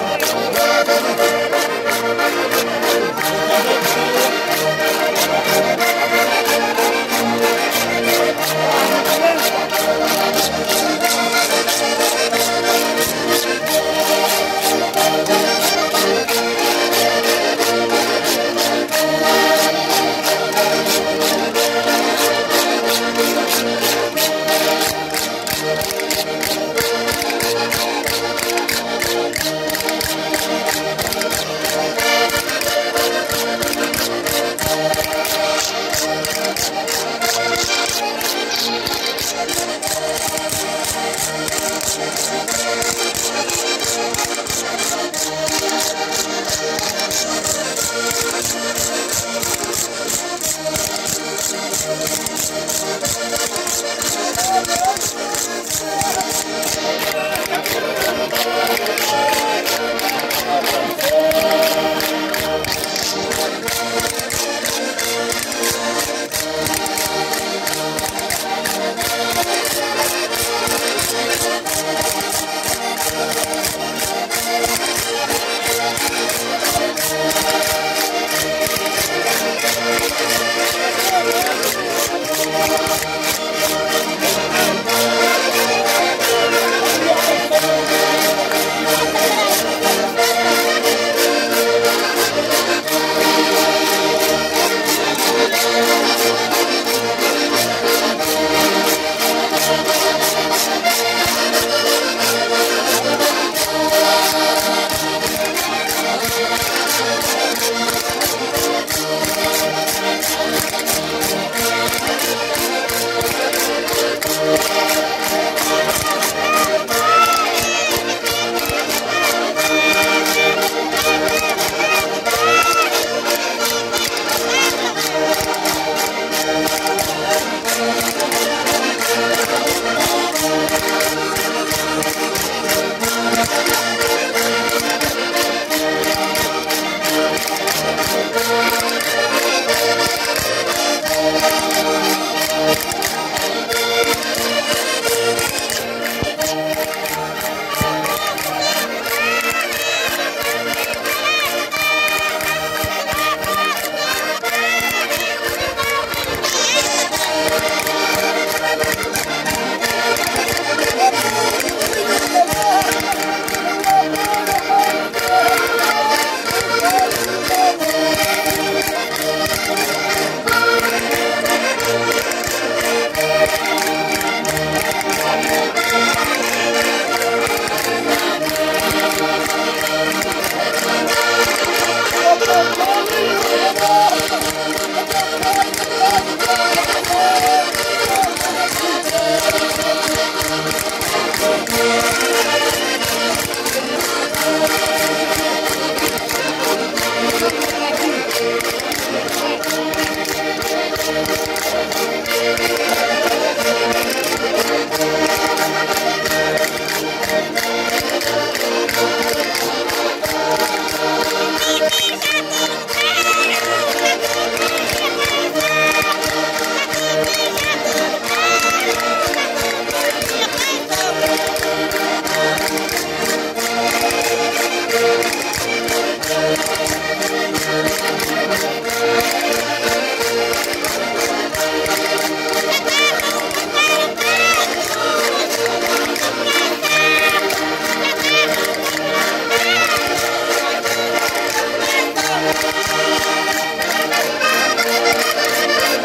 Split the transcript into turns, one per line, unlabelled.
Thanks. Yeah.